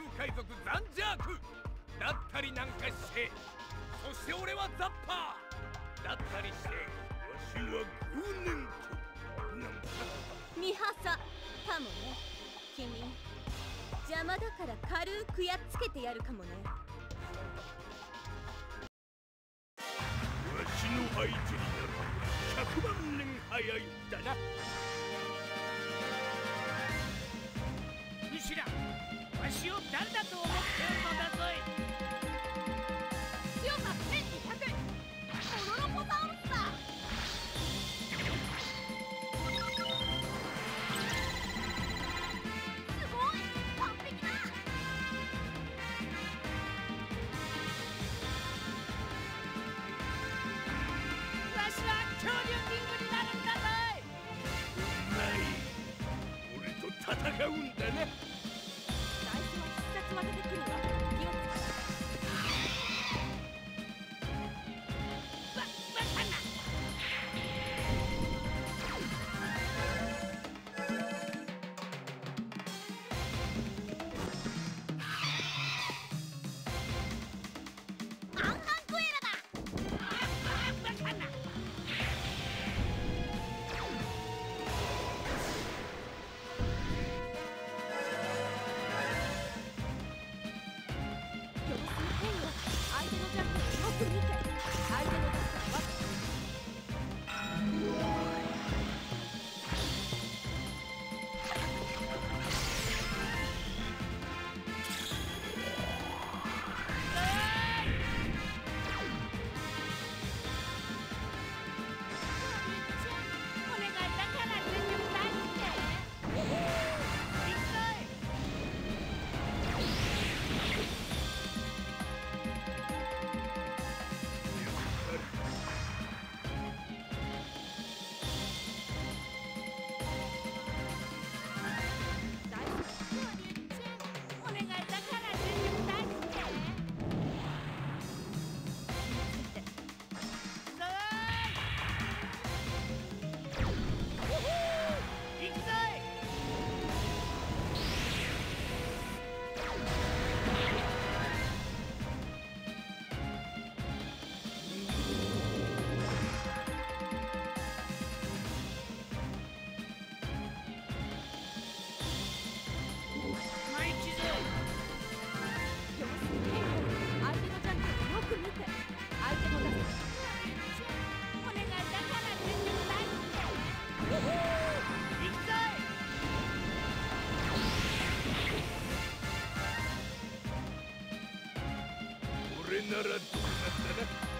サンジャーク。だったりなんかして。そして俺はザッパー。だったりしてわしはグーネンコなんだミハサか。もね君邪魔だから軽くやっつけてやるかもね。わしの相手になる100万年早いんだな。ウシラわしを誰だと思っているのだぞい。強さ1200オロロポサウルスだすごい完璧ならどうなんだな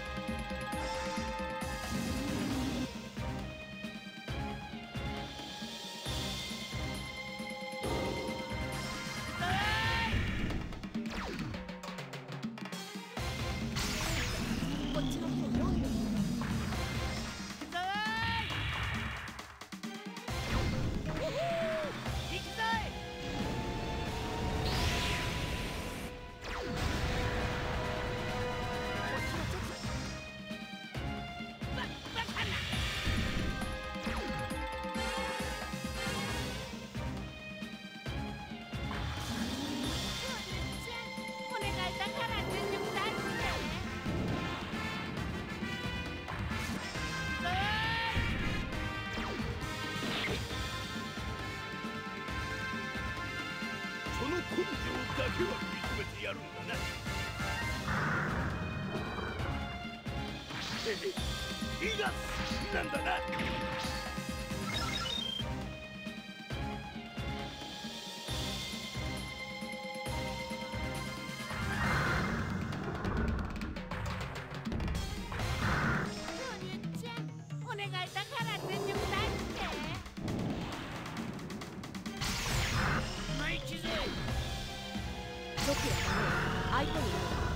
こっちの手を読んだけは認めてやるんだな。ええいがなんだな。が相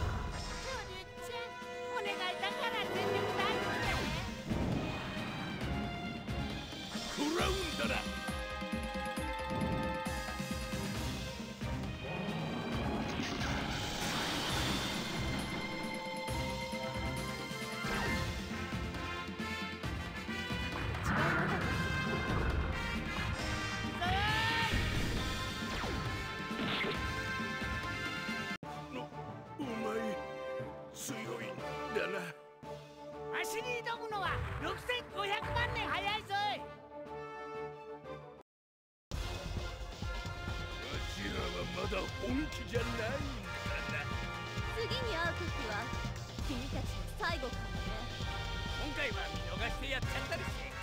強いんだな。わしに挑むのは6500万年早いぞい。わしらはまだ本気じゃないんだな。次に会う時は君たちの最後かもね。今回は見逃してやっちゃったりして。